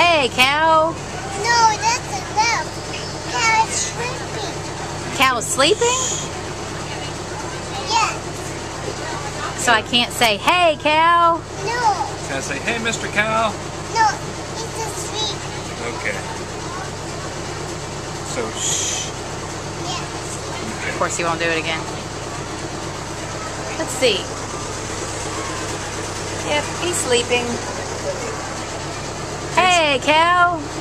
Hey, cow. No, that's a Cow Cow is sleeping. Cow's sleeping? Yes. So I can't say, hey, cow. No. Can I say, hey, Mr. Cow? No, it's asleep. Okay. So, shh. Yes. Of course, he won't do it again. Let's see. Yep, he's sleeping. Hey, cow.